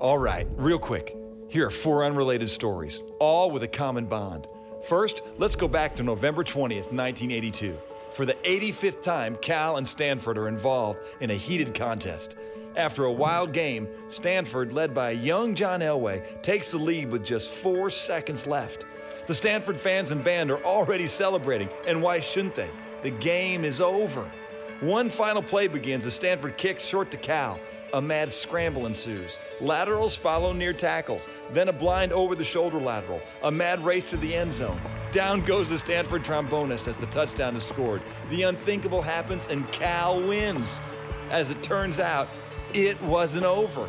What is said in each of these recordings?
All right, real quick. Here are four unrelated stories, all with a common bond. First, let's go back to November 20th, 1982. For the 85th time, Cal and Stanford are involved in a heated contest. After a wild game, Stanford, led by young John Elway, takes the lead with just four seconds left. The Stanford fans and band are already celebrating, and why shouldn't they? The game is over. One final play begins as Stanford kicks short to Cal. A mad scramble ensues. Laterals follow near tackles, then a blind over the shoulder lateral. A mad race to the end zone. Down goes the Stanford trombonist as the touchdown is scored. The unthinkable happens and Cal wins. As it turns out, it wasn't over.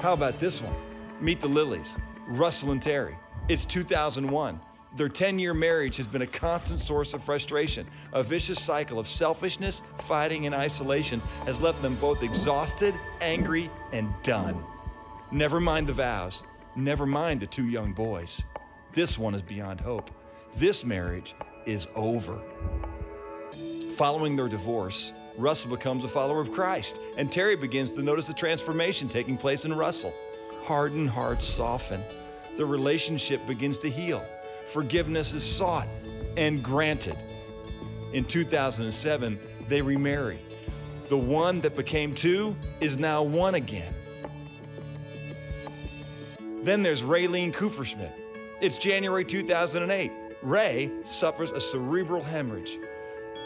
How about this one? Meet the Lilies, Russell and Terry. It's 2001. Their 10 year marriage has been a constant source of frustration. A vicious cycle of selfishness, fighting, and isolation has left them both exhausted, angry, and done. Never mind the vows. Never mind the two young boys. This one is beyond hope. This marriage is over. Following their divorce, Russell becomes a follower of Christ, and Terry begins to notice the transformation taking place in Russell. Hardened hearts soften. The relationship begins to heal forgiveness is sought and granted. In 2007, they remarry. The one that became two is now one again. Then there's Raylene Kuferschmidt. It's January 2008. Ray suffers a cerebral hemorrhage.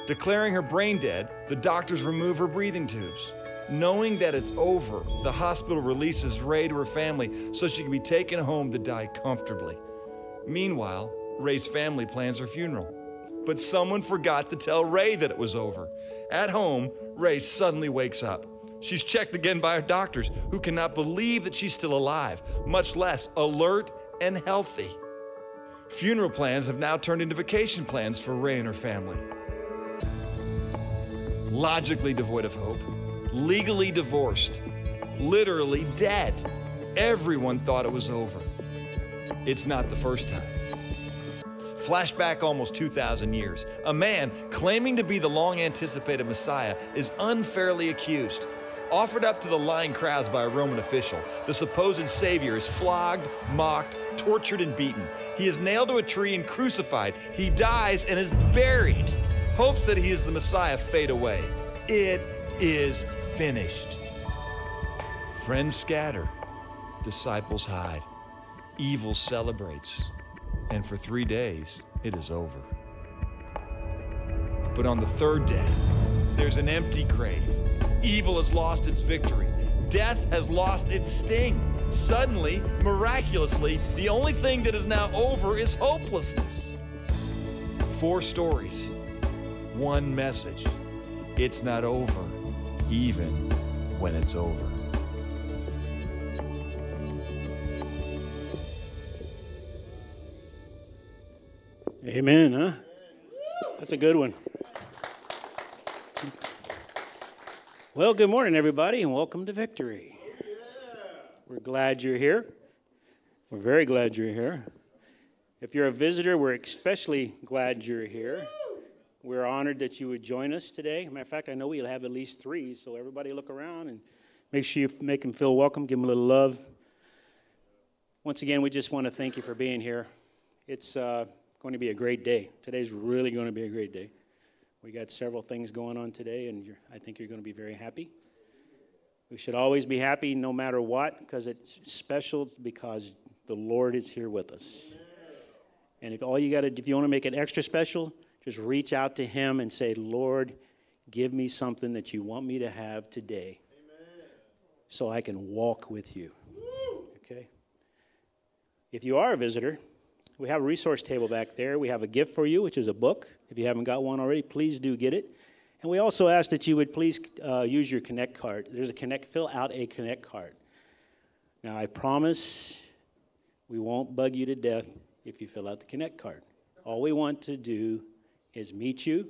Declaring her brain dead, the doctors remove her breathing tubes. Knowing that it's over, the hospital releases Ray to her family so she can be taken home to die comfortably. Meanwhile, Ray's family plans her funeral. But someone forgot to tell Ray that it was over. At home, Ray suddenly wakes up. She's checked again by her doctors, who cannot believe that she's still alive, much less alert and healthy. Funeral plans have now turned into vacation plans for Ray and her family. Logically devoid of hope, legally divorced, literally dead. Everyone thought it was over. It's not the first time. Flashback almost 2,000 years. A man claiming to be the long anticipated Messiah is unfairly accused. Offered up to the lying crowds by a Roman official, the supposed Savior is flogged, mocked, tortured, and beaten. He is nailed to a tree and crucified. He dies and is buried. Hopes that he is the Messiah fade away. It is finished. Friends scatter, disciples hide. Evil celebrates, and for three days it is over. But on the third day, there's an empty grave. Evil has lost its victory. Death has lost its sting. Suddenly, miraculously, the only thing that is now over is hopelessness. Four stories, one message. It's not over, even when it's over. Amen, huh? That's a good one. Well, good morning, everybody, and welcome to Victory. We're glad you're here. We're very glad you're here. If you're a visitor, we're especially glad you're here. We're honored that you would join us today. Matter of fact, I know we'll have at least three, so everybody look around and make sure you make them feel welcome, give them a little love. Once again, we just want to thank you for being here. It's uh, going to be a great day. Today's really going to be a great day. We got several things going on today, and I think you're going to be very happy. We should always be happy no matter what, because it's special because the Lord is here with us. And if all you got to, if you want to make it extra special, just reach out to Him and say, Lord, give me something that you want me to have today so I can walk with you. Okay? If you are a visitor, we have a resource table back there. We have a gift for you, which is a book. If you haven't got one already, please do get it. And we also ask that you would please uh, use your Connect card. There's a Connect, fill out a Connect card. Now, I promise we won't bug you to death if you fill out the Connect card. All we want to do is meet you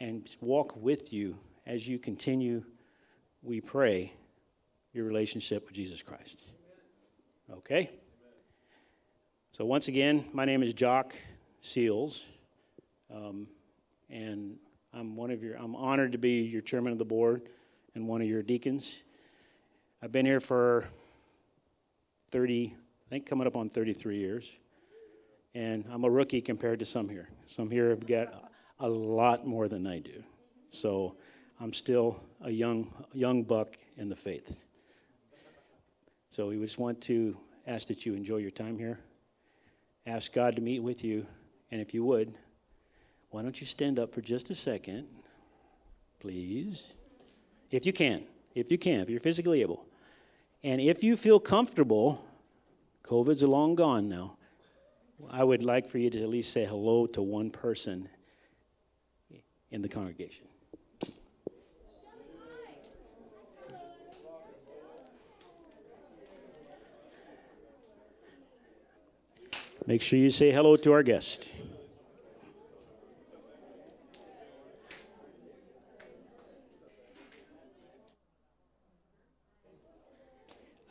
and walk with you as you continue, we pray, your relationship with Jesus Christ. Okay? So, once again, my name is Jock Seals, um, and I'm one of your, I'm honored to be your chairman of the board and one of your deacons. I've been here for 30, I think coming up on 33 years. And I'm a rookie compared to some here. Some here have got a lot more than I do. So I'm still a young, young buck in the faith. So we just want to ask that you enjoy your time here. Ask God to meet with you. And if you would, why don't you stand up for just a second, please? If you can, if you can, if you're physically able. And if you feel comfortable, COVID's long gone now. I would like for you to at least say hello to one person in the congregation. Make sure you say hello to our guest.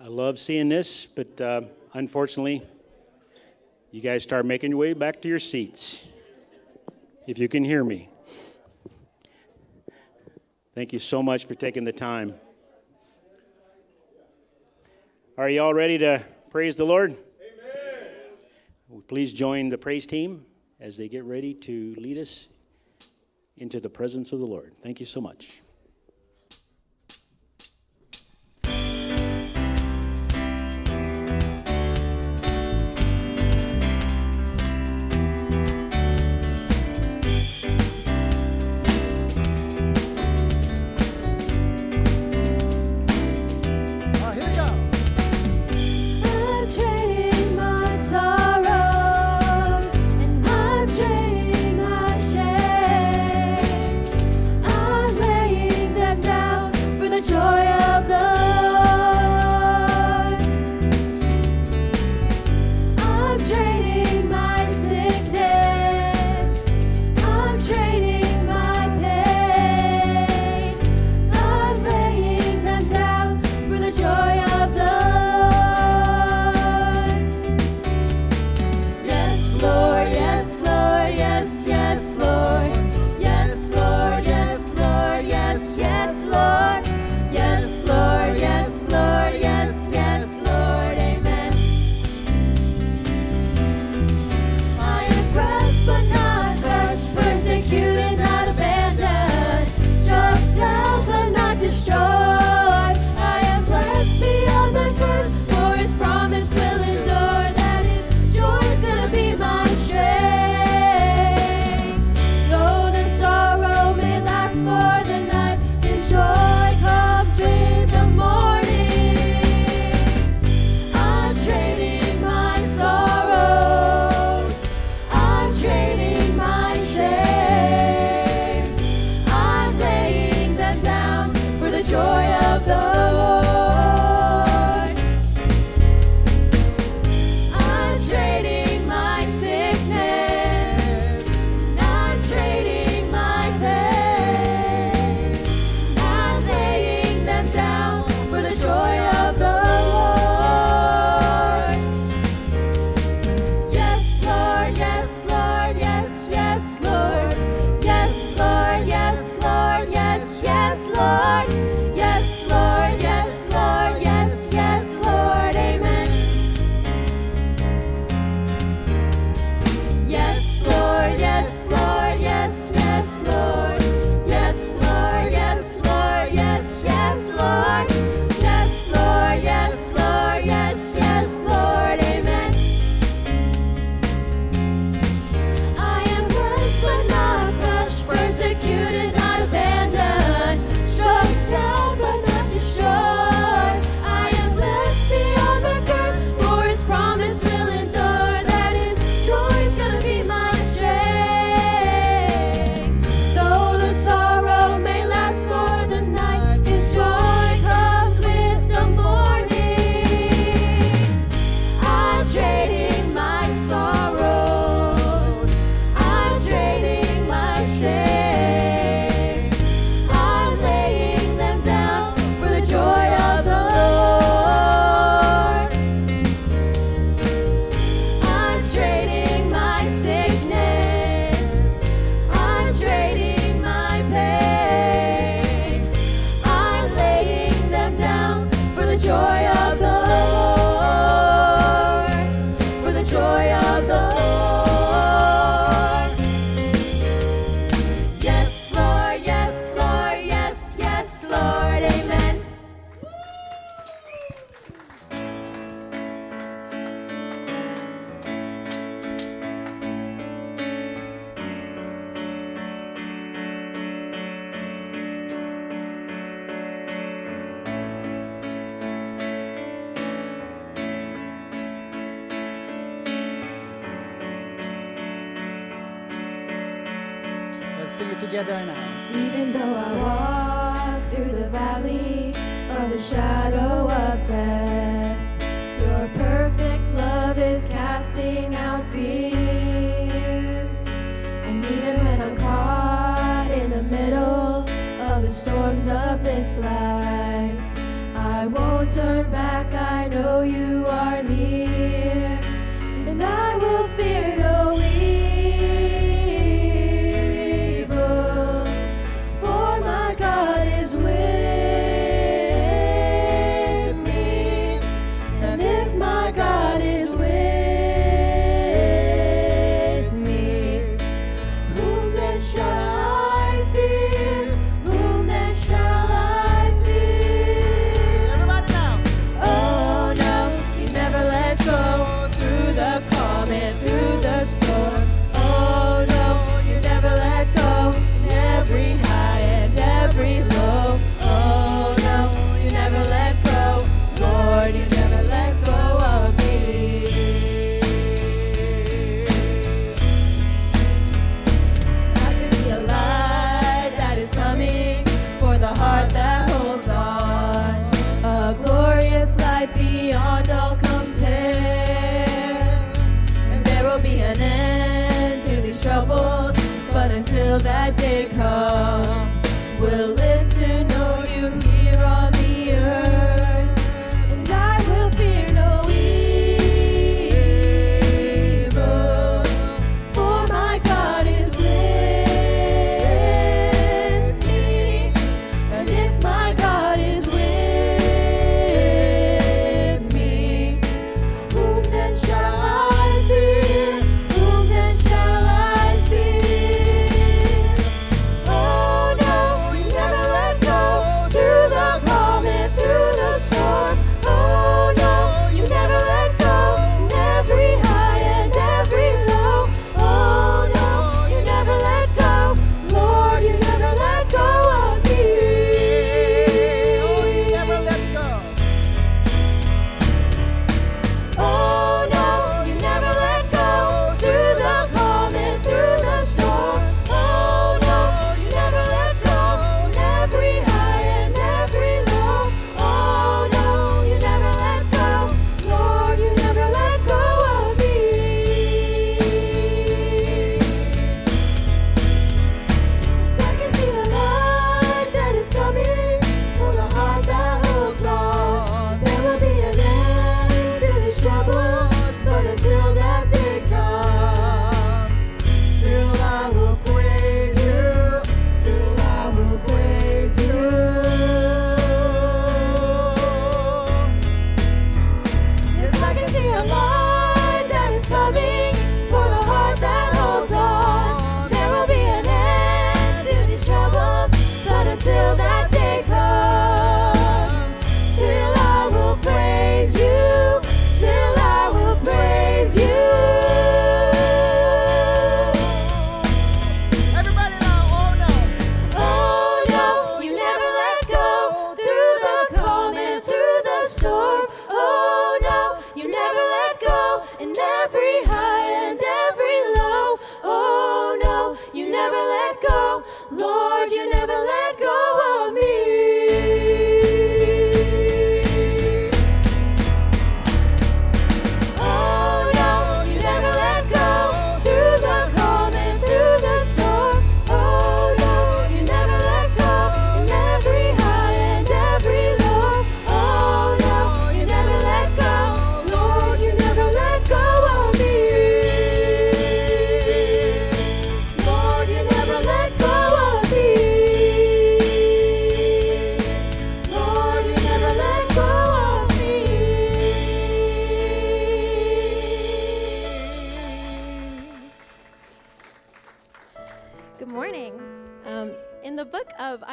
I love seeing this, but uh, unfortunately, you guys start making your way back to your seats. If you can hear me. Thank you so much for taking the time. Are you all ready to praise the Lord? Please join the praise team as they get ready to lead us into the presence of the Lord. Thank you so much.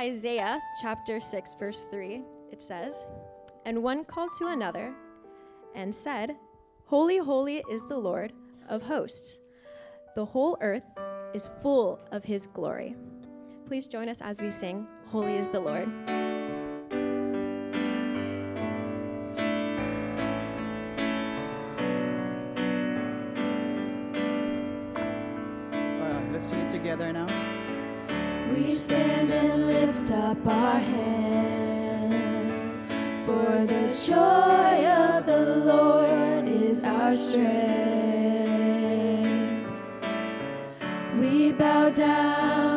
Isaiah chapter 6, verse 3, it says, And one called to another and said, Holy, holy is the Lord of hosts. The whole earth is full of his glory. Please join us as we sing, Holy is the Lord. we stand and lift up our hands. For the joy of the Lord is our strength. We bow down.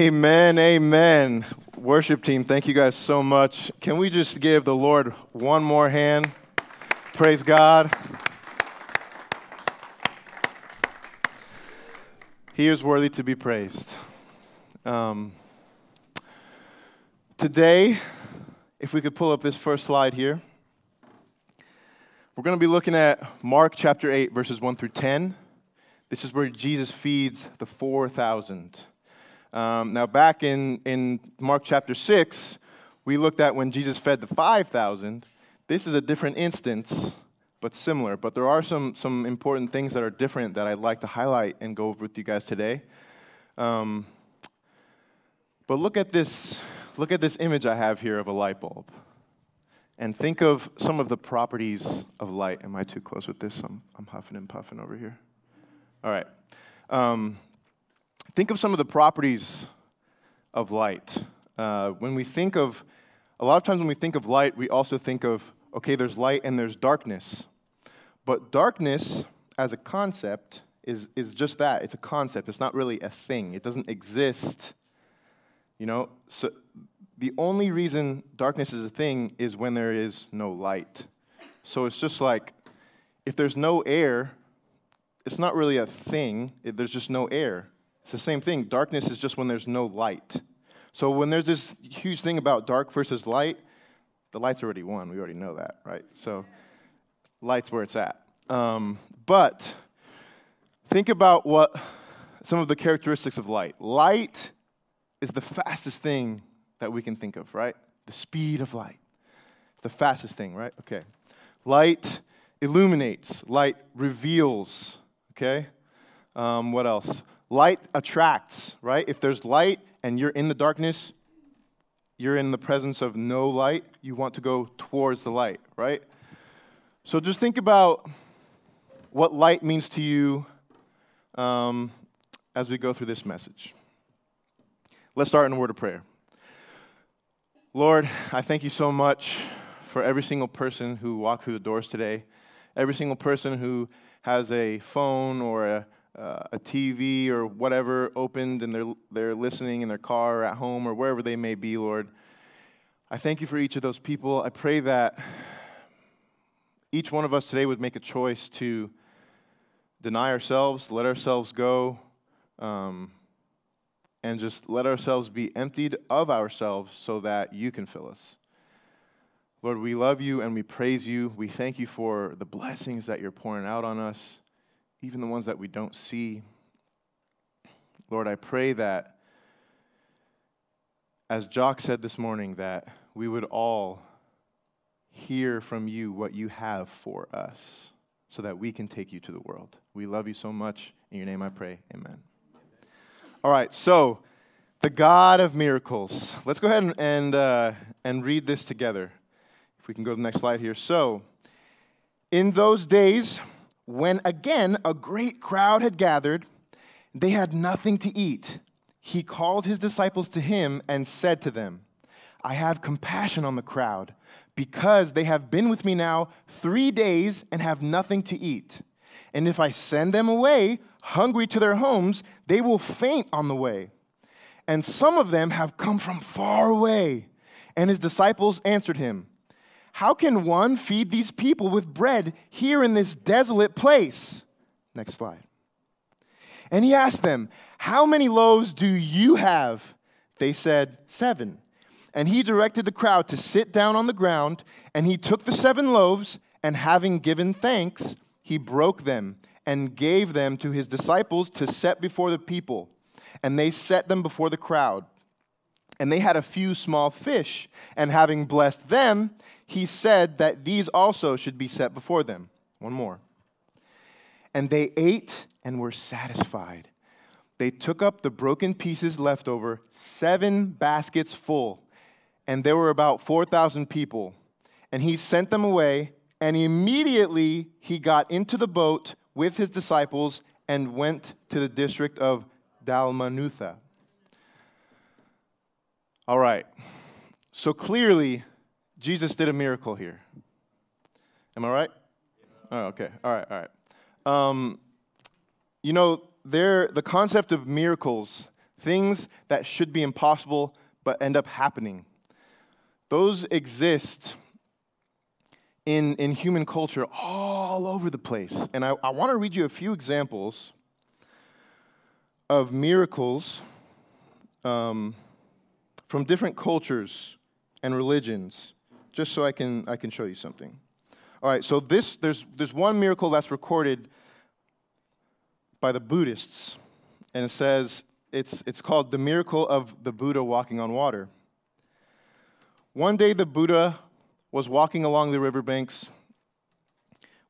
Amen. Amen. Worship team, thank you guys so much. Can we just give the Lord one more hand? Praise God. He is worthy to be praised. Um, today, if we could pull up this first slide here, we're going to be looking at Mark chapter 8, verses 1 through 10. This is where Jesus feeds the 4,000. Um, now, back in, in Mark chapter 6, we looked at when Jesus fed the 5,000. This is a different instance, but similar. But there are some, some important things that are different that I'd like to highlight and go over with you guys today. Um, but look at this look at this image I have here of a light bulb. And think of some of the properties of light. Am I too close with this? I'm, I'm huffing and puffing over here. All right. Um, think of some of the properties of light. Uh, when we think of, a lot of times when we think of light, we also think of, okay, there's light and there's darkness. But darkness as a concept is, is just that it's a concept, it's not really a thing, it doesn't exist. You know, so the only reason darkness is a thing is when there is no light. So it's just like if there's no air, it's not really a thing, there's just no air. It's the same thing. Darkness is just when there's no light. So when there's this huge thing about dark versus light, the light's already won. We already know that, right? So light's where it's at. Um, but think about what some of the characteristics of light. Light is the fastest thing that we can think of, right? The speed of light. The fastest thing, right? Okay. Light illuminates, light reveals, okay? Um, what else? Light attracts, right? If there's light and you're in the darkness, you're in the presence of no light, you want to go towards the light, right? So just think about what light means to you um, as we go through this message. Let's start in a word of prayer. Lord, I thank you so much for every single person who walked through the doors today, every single person who has a phone or a, uh, a TV or whatever opened and they're, they're listening in their car or at home or wherever they may be, Lord. I thank you for each of those people. I pray that each one of us today would make a choice to deny ourselves, let ourselves go, um, and just let ourselves be emptied of ourselves so that you can fill us. Lord, we love you and we praise you. We thank you for the blessings that you're pouring out on us, even the ones that we don't see. Lord, I pray that, as Jock said this morning, that we would all hear from you what you have for us so that we can take you to the world. We love you so much. In your name I pray. Amen. All right, so the God of miracles. Let's go ahead and, and, uh, and read this together. If we can go to the next slide here. So, in those days, when again a great crowd had gathered, they had nothing to eat. He called his disciples to him and said to them, I have compassion on the crowd because they have been with me now three days and have nothing to eat. And if I send them away hungry to their homes, they will faint on the way. And some of them have come from far away. And his disciples answered him, How can one feed these people with bread here in this desolate place? Next slide. And he asked them, How many loaves do you have? They said, Seven. And he directed the crowd to sit down on the ground, and he took the seven loaves, and having given thanks, he broke them and gave them to his disciples to set before the people. And they set them before the crowd. And they had a few small fish, and having blessed them, he said that these also should be set before them. One more. And they ate and were satisfied. They took up the broken pieces left over, seven baskets full and there were about 4,000 people. And he sent them away, and immediately he got into the boat with his disciples and went to the district of Dalmanutha. All right. So clearly, Jesus did a miracle here. Am I right? Oh, okay. All right. All right. Um, you know, there the concept of miracles, things that should be impossible but end up happening. Those exist in, in human culture all over the place. And I, I want to read you a few examples of miracles um, from different cultures and religions, just so I can, I can show you something. All right, so this, there's, there's one miracle that's recorded by the Buddhists, and it says it's, it's called the miracle of the Buddha walking on water. One day, the Buddha was walking along the riverbanks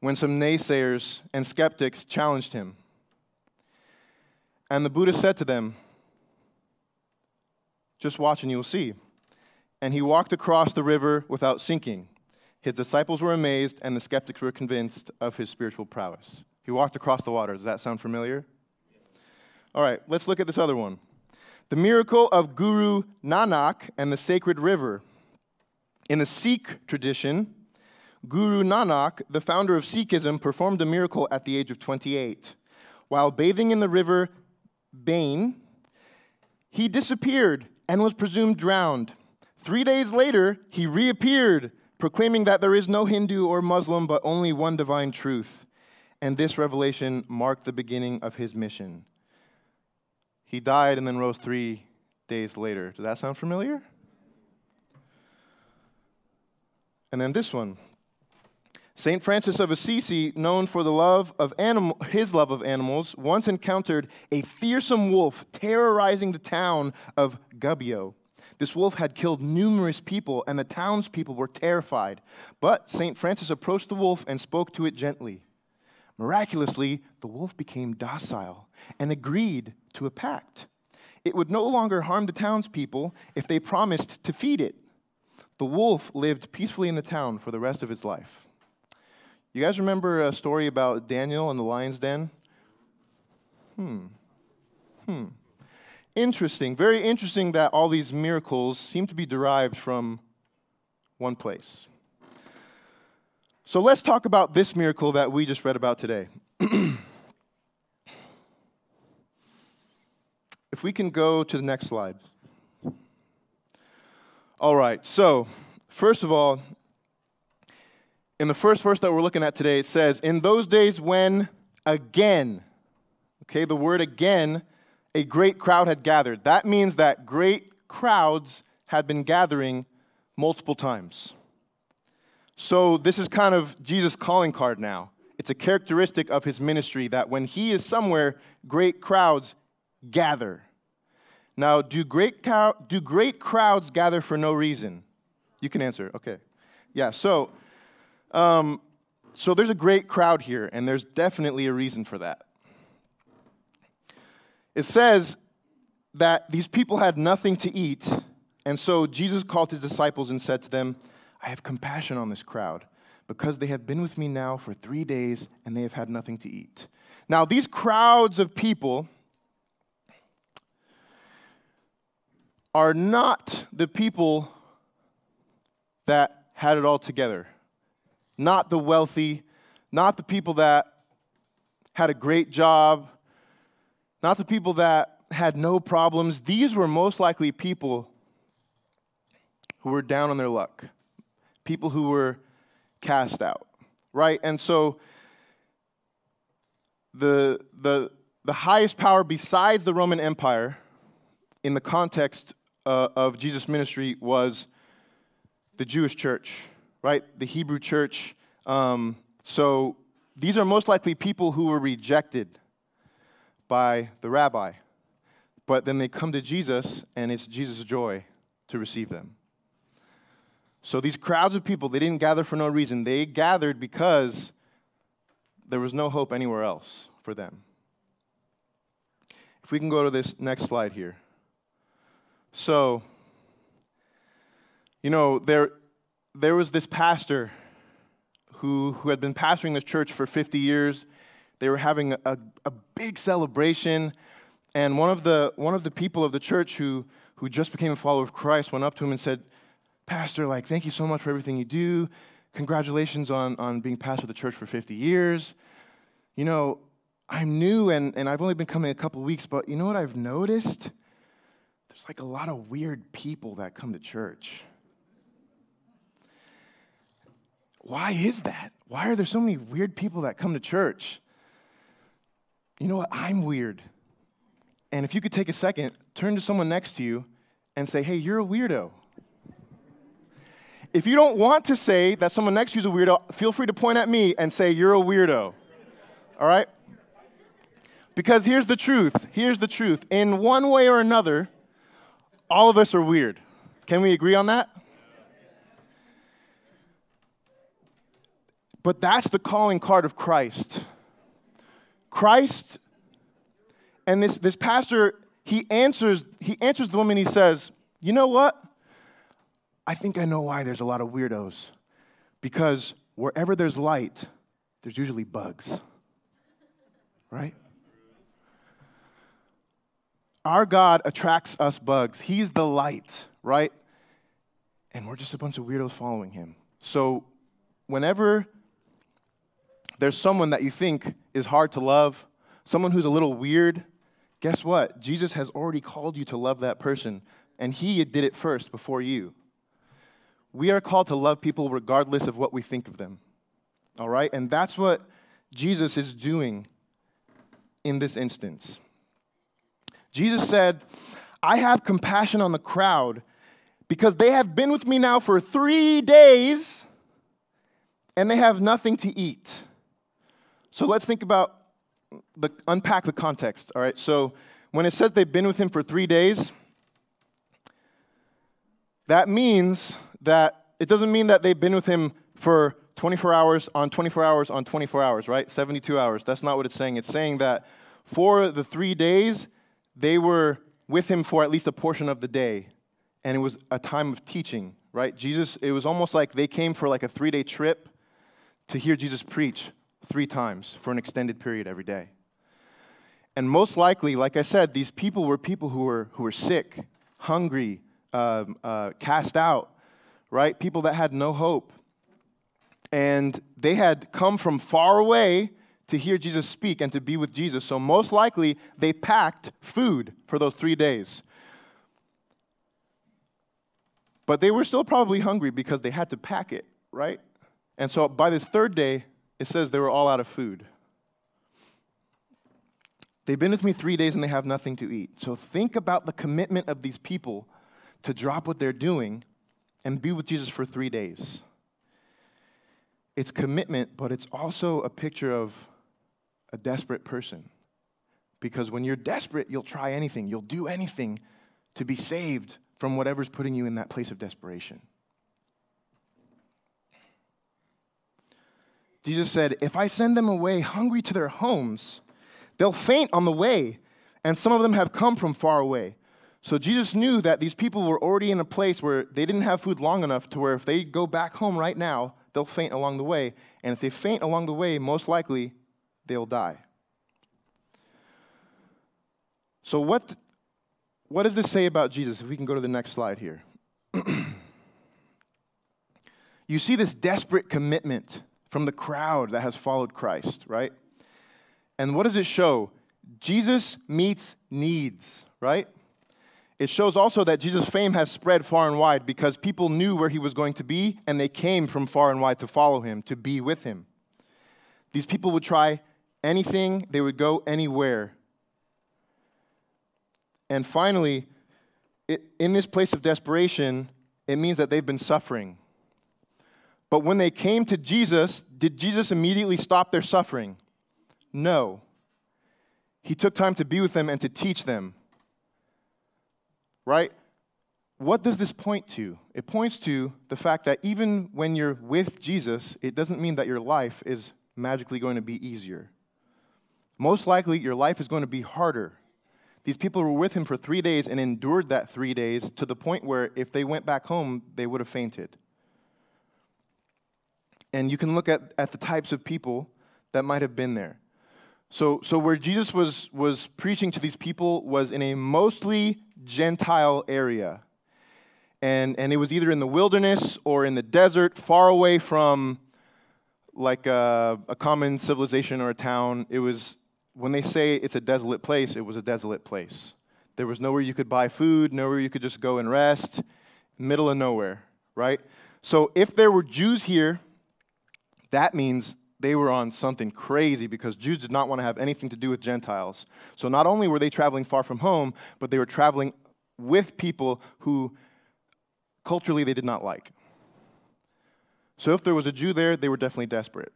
when some naysayers and skeptics challenged him. And the Buddha said to them, Just watch and you will see. And he walked across the river without sinking. His disciples were amazed, and the skeptics were convinced of his spiritual prowess. He walked across the water. Does that sound familiar? All right, let's look at this other one. The miracle of Guru Nanak and the sacred river. In the Sikh tradition, Guru Nanak, the founder of Sikhism, performed a miracle at the age of 28. While bathing in the river Bain, he disappeared and was presumed drowned. Three days later, he reappeared, proclaiming that there is no Hindu or Muslim, but only one divine truth. And this revelation marked the beginning of his mission. He died and then rose three days later. Does that sound familiar? And then this one. St. Francis of Assisi, known for the love of his love of animals, once encountered a fearsome wolf terrorizing the town of Gubbio. This wolf had killed numerous people, and the townspeople were terrified. But St. Francis approached the wolf and spoke to it gently. Miraculously, the wolf became docile and agreed to a pact. It would no longer harm the townspeople if they promised to feed it. The wolf lived peacefully in the town for the rest of his life. You guys remember a story about Daniel and the lion's den? Hmm. Hmm. Interesting. Very interesting that all these miracles seem to be derived from one place. So let's talk about this miracle that we just read about today. if we can go to the next slide. All right, so first of all, in the first verse that we're looking at today, it says, In those days when again, okay, the word again, a great crowd had gathered. That means that great crowds had been gathering multiple times. So this is kind of Jesus' calling card now. It's a characteristic of his ministry that when he is somewhere, great crowds gather. Now, do great, do great crowds gather for no reason? You can answer. Okay. Yeah, so, um, so there's a great crowd here, and there's definitely a reason for that. It says that these people had nothing to eat, and so Jesus called his disciples and said to them, I have compassion on this crowd because they have been with me now for three days and they have had nothing to eat. Now, these crowds of people are not the people that had it all together, not the wealthy, not the people that had a great job, not the people that had no problems. These were most likely people who were down on their luck, people who were cast out, right? And so the, the, the highest power besides the Roman Empire in the context uh, of Jesus' ministry was the Jewish church, right? The Hebrew church. Um, so these are most likely people who were rejected by the rabbi. But then they come to Jesus, and it's Jesus' joy to receive them. So these crowds of people, they didn't gather for no reason. They gathered because there was no hope anywhere else for them. If we can go to this next slide here. So, you know, there, there was this pastor who, who had been pastoring this church for 50 years. They were having a, a big celebration, and one of the, one of the people of the church who, who just became a follower of Christ went up to him and said, Pastor, like, thank you so much for everything you do. Congratulations on, on being pastor of the church for 50 years. You know, I'm new and, and I've only been coming a couple weeks, but you know what I've noticed? There's like a lot of weird people that come to church. Why is that? Why are there so many weird people that come to church? You know what? I'm weird. And if you could take a second, turn to someone next to you and say, hey, you're a weirdo. If you don't want to say that someone next to you is a weirdo, feel free to point at me and say, you're a weirdo. All right? Because here's the truth. Here's the truth. In one way or another, all of us are weird. Can we agree on that? But that's the calling card of Christ. Christ, and this, this pastor, he answers, he answers the woman, he says, You know what? I think I know why there's a lot of weirdos. Because wherever there's light, there's usually bugs. Right? Our God attracts us bugs. He's the light, right? And we're just a bunch of weirdos following him. So, whenever there's someone that you think is hard to love, someone who's a little weird, guess what? Jesus has already called you to love that person, and he did it first before you. We are called to love people regardless of what we think of them. All right? And that's what Jesus is doing in this instance. Jesus said, I have compassion on the crowd because they have been with me now for three days and they have nothing to eat. So let's think about the unpack the context. All right. So when it says they've been with him for three days, that means that it doesn't mean that they've been with him for 24 hours on 24 hours on 24 hours, right? 72 hours. That's not what it's saying. It's saying that for the three days, they were with him for at least a portion of the day, and it was a time of teaching, right? Jesus, it was almost like they came for like a three day trip to hear Jesus preach three times for an extended period every day. And most likely, like I said, these people were people who were, who were sick, hungry, um, uh, cast out, right? People that had no hope. And they had come from far away to hear Jesus speak and to be with Jesus. So, most likely, they packed food for those three days. But they were still probably hungry because they had to pack it, right? And so, by this third day, it says they were all out of food. They've been with me three days and they have nothing to eat. So, think about the commitment of these people to drop what they're doing and be with Jesus for three days. It's commitment, but it's also a picture of a desperate person. Because when you're desperate, you'll try anything, you'll do anything to be saved from whatever's putting you in that place of desperation. Jesus said, If I send them away hungry to their homes, they'll faint on the way, and some of them have come from far away. So Jesus knew that these people were already in a place where they didn't have food long enough to where if they go back home right now, they'll faint along the way. And if they faint along the way, most likely they'll die. So, what, what does this say about Jesus? If we can go to the next slide here. you see this desperate commitment from the crowd that has followed Christ, right? And what does it show? Jesus meets needs, right? It shows also that Jesus' fame has spread far and wide because people knew where he was going to be and they came from far and wide to follow him, to be with him. These people would try anything, they would go anywhere. And finally, it, in this place of desperation, it means that they've been suffering. But when they came to Jesus, did Jesus immediately stop their suffering? No. He took time to be with them and to teach them. Right? What does this point to? It points to the fact that even when you're with Jesus, it doesn't mean that your life is magically going to be easier. Most likely, your life is going to be harder. These people were with him for three days and endured that three days to the point where if they went back home, they would have fainted. And you can look at, at the types of people that might have been there. So, so where Jesus was, was preaching to these people was in a mostly Gentile area. And, and it was either in the wilderness or in the desert, far away from like a, a common civilization or a town. It was, when they say it's a desolate place, it was a desolate place. There was nowhere you could buy food, nowhere you could just go and rest, middle of nowhere, right? So if there were Jews here, that means they were on something crazy because Jews did not want to have anything to do with Gentiles. So not only were they traveling far from home, but they were traveling with people who culturally they did not like. So if there was a Jew there, they were definitely desperate.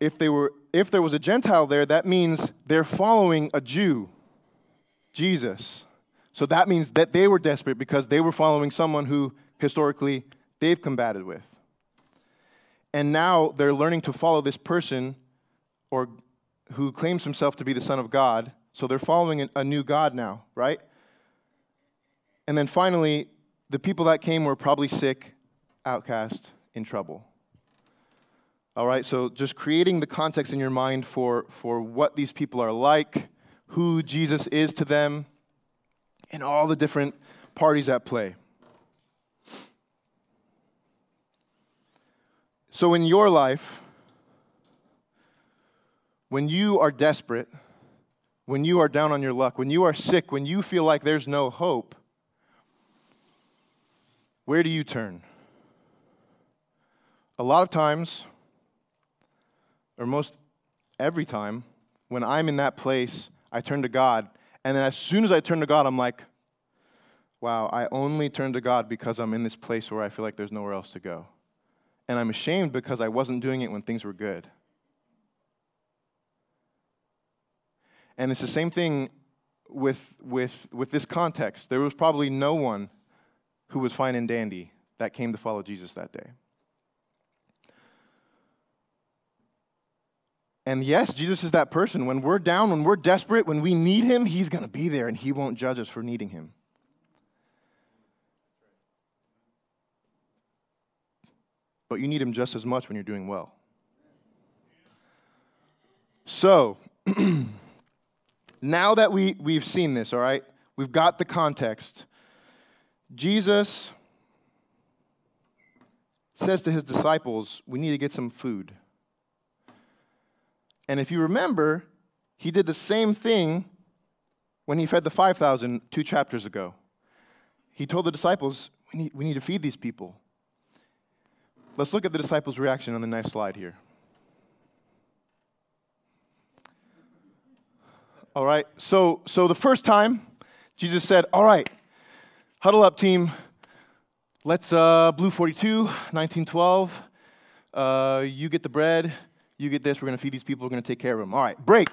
If, they were, if there was a Gentile there, that means they're following a Jew, Jesus. So that means that they were desperate because they were following someone who historically they've combated with. And now they're learning to follow this person or who claims himself to be the son of God. So they're following a- new God now, right? And then finally, the people that came were probably sick, outcast, in trouble. All right, so just creating the context in your mind for, for what these people are like, who Jesus is to them, and all the different parties at play. So, in your life, when you are desperate, when you are down on your luck, when you are sick, when you feel like there's no hope, where do you turn? A lot of times, or most every time, when I'm in that place, I turn to God. And then as soon as I turn to God, I'm like, wow, I only turn to God because I'm in this place where I feel like there's nowhere else to go. And I'm ashamed because I wasn't doing it when things were good. And it's the same thing with, with, with this context. There was probably no one who was fine and dandy that came to follow Jesus that day. And yes, Jesus is that person. When we're down, when we're desperate, when we need him, he's going to be there and he won't judge us for needing him. But you need him just as much when you're doing well. So, now that we, we've seen this, all right, we've got the context. Jesus says to his disciples, We need to get some food. And if you remember, he did the same thing when he fed the 5,000 two chapters ago. He told the disciples, we need, we need to feed these people. Let's look at the disciples' reaction on the next slide here. All right, so, so the first time, Jesus said, All right, huddle up, team. Let's, uh, Blue 42, 1912. Uh, you get the bread, you get this, we're going to feed these people, we're going to take care of them. All right, break.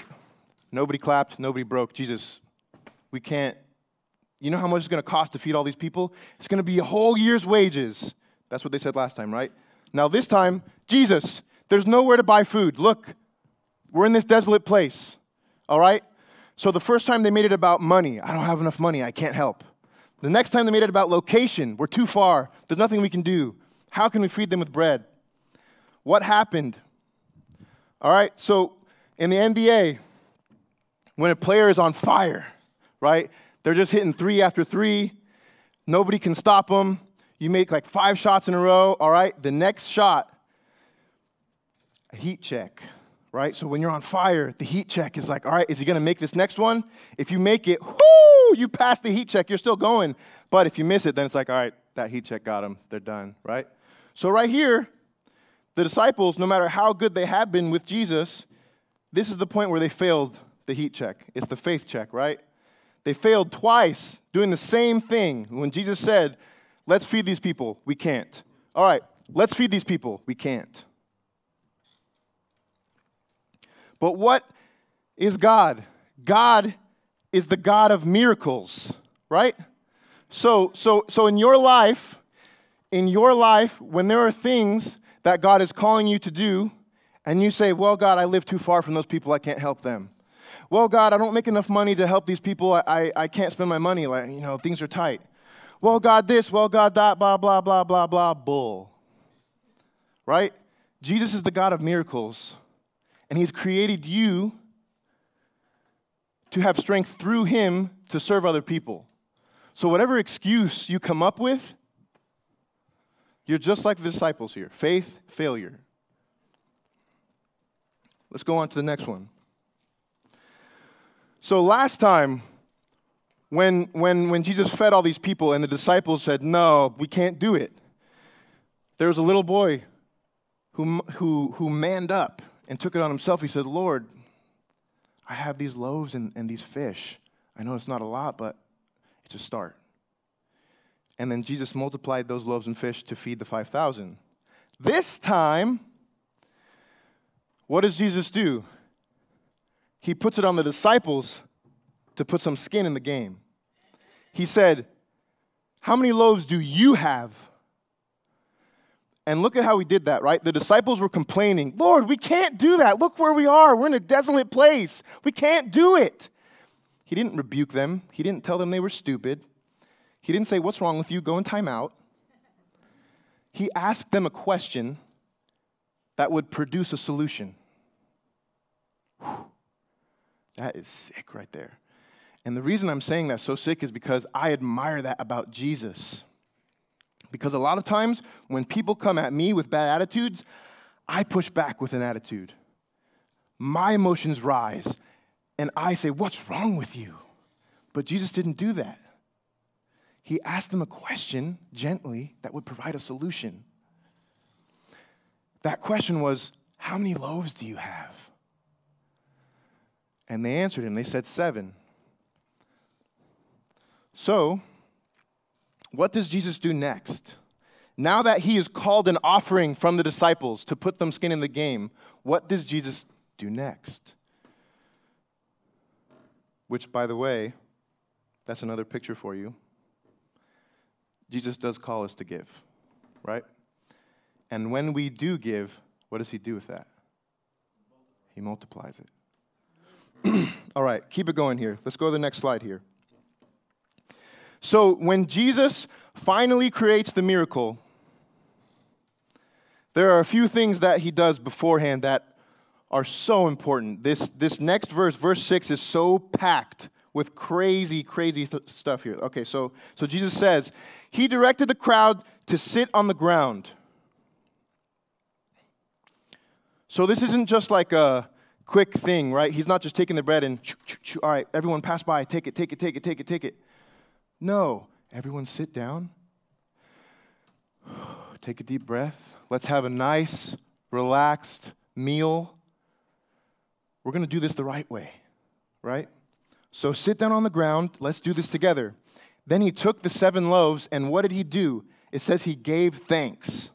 Nobody clapped, nobody broke. Jesus, we can't. You know how much it's going to cost to feed all these people? It's going to be a whole year's wages. That's what they said last time, right? Now, this time, Jesus, there's nowhere to buy food. Look, we're in this desolate place, all right? So the first time they made it about money, I don't have enough money, I can't help. The next time they made it about location, we're too far, there's nothing we can do. How can we feed them with bread? What happened? All right, so in the NBA, when a player is on fire, right, they're just hitting three after three, nobody can stop them. You make like five shots in a row, all right, the next shot, a heat check, right? So when you're on fire, the heat check is like, all right, is he gonna make this next one? If you make it, whoo, you pass the heat check, you're still going. But if you miss it, then it's like, all right, that heat check got them, they're done, right? So right here, the disciples, no matter how good they have been with Jesus, this is the point where they failed the heat check. It's the faith check, right? They failed twice doing the same thing. When Jesus said, Let's feed these people, we can't. All right, let's feed these people, we can't. But what is God? God is the God of miracles, right? So, so, so in your life, in your life, when there are things that God is calling you to do, and you say, Well, God, I live too far from those people, I can't help them. Well, God, I don't make enough money to help these people, I, I, I can't spend my money, like, you know, things are tight. Well, God, this, well, God, that, blah, blah, blah, blah, blah, bull. Right? Jesus is the God of miracles, and He's created you to have strength through Him to serve other people. So, whatever excuse you come up with, you're just like the disciples here faith, failure. Let's go on to the next one. So, last time, when, when, when Jesus fed all these people and the disciples said, No, we can't do it, there was a little boy who, who, who manned up and took it on himself. He said, Lord, I have these loaves and, and these fish. I know it's not a lot, but it's a start. And then Jesus multiplied those loaves and fish to feed the 5,000. This time, what does Jesus do? He puts it on the disciples to put some skin in the game. He said, How many loaves do you have? And look at how he did that, right? The disciples were complaining, Lord, we can't do that. Look where we are. We're in a desolate place. We can't do it. He didn't rebuke them, he didn't tell them they were stupid. He didn't say, What's wrong with you? Go and time out. He asked them a question that would produce a solution. Whew. That is sick right there. And the reason I'm saying that so sick is because I admire that about Jesus. Because a lot of times when people come at me with bad attitudes, I push back with an attitude. My emotions rise, and I say, What's wrong with you? But Jesus didn't do that. He asked them a question gently that would provide a solution. That question was, How many loaves do you have? And they answered him. They said, Seven. So, what does Jesus do next? Now that he has called an offering from the disciples to put them skin in the game, what does Jesus do next? Which, by the way, that's another picture for you. Jesus does call us to give, right? And when we do give, what does he do with that? He multiplies it. All right, keep it going here. Let's go to the next slide here. So, when Jesus finally creates the miracle, there are a few things that he does beforehand that are so important. This, this next verse, verse 6, is so packed with crazy, crazy th- stuff here. Okay, so, so Jesus says, He directed the crowd to sit on the ground. So this isn't just like a quick thing, right? He's not just taking the bread and, all right, everyone pass by, take it, take it, take it, take it, take it. No, everyone sit down, take a deep breath. Let's have a nice, relaxed meal. We're going to do this the right way, right? So sit down on the ground. Let's do this together. Then he took the seven loaves, and what did he do? It says he gave thanks.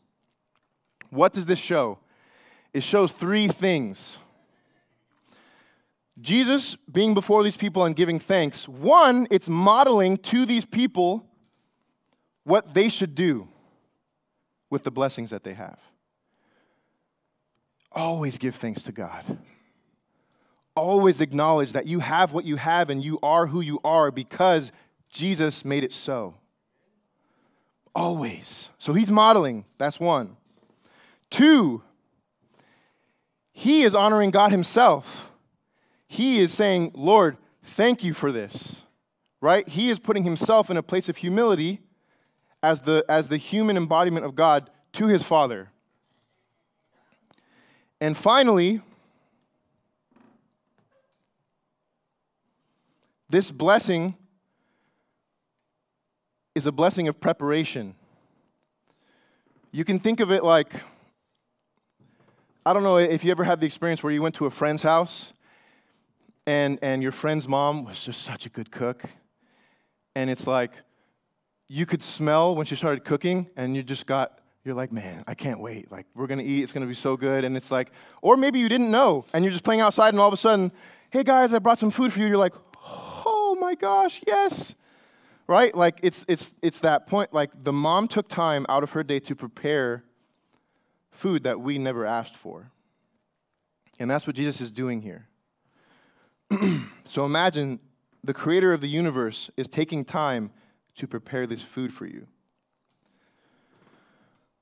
What does this show? It shows three things. Jesus being before these people and giving thanks. One, it's modeling to these people what they should do with the blessings that they have. Always give thanks to God. Always acknowledge that you have what you have and you are who you are because Jesus made it so. Always. So he's modeling. That's one. Two, he is honoring God himself. He is saying, Lord, thank you for this. Right? He is putting himself in a place of humility as the, as the human embodiment of God to his Father. And finally, this blessing is a blessing of preparation. You can think of it like I don't know if you ever had the experience where you went to a friend's house and, and your friend's mom was just such a good cook. And it's like you could smell when she started cooking and you just got, you're like, man, I can't wait. Like, we're to eat. It's to be so good. And it's like, or maybe you didn't know and you're just playing outside and all of a sudden, hey guys, I brought some food for you. You're like, oh my gosh, yes. Right? Like, it's, it's, it's that point. Like, the mom took time out of her day to prepare food that we never asked for. And that's what Jesus is doing here. so imagine the creator of the universe is taking time to prepare this food for you.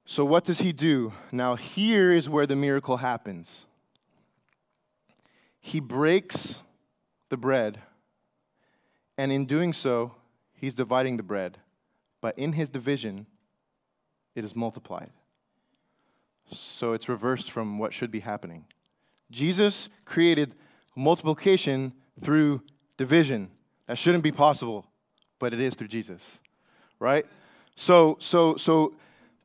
So, what does he do? Now, here is where the miracle happens. He breaks the bread, and in doing so, he's dividing the bread. But in his division, it is multiplied. So it's reversed from what should be happening. Jesus created multiplication through division. That shouldn't be possible, but it is through Jesus. Right? So so so